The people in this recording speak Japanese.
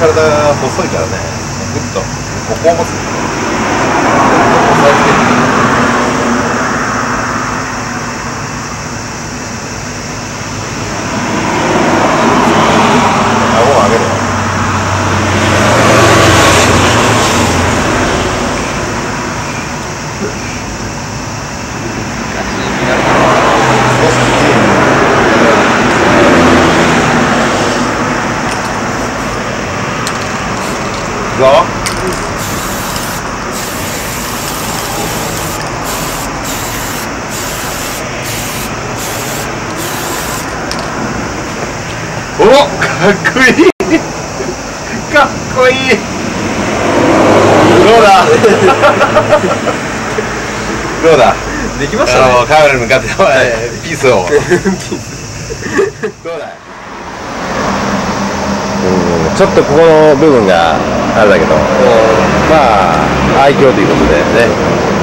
体が細いからねグッとここを持つ押さえつけて顎を上げる少しきついいくぞ。おかっこいい。かっこいい。どうだ？どうだ？できましたね。カメラに向かって、ピースを。どうだ？うんちょっとここの部分があれだけどまあ愛嬌ということでね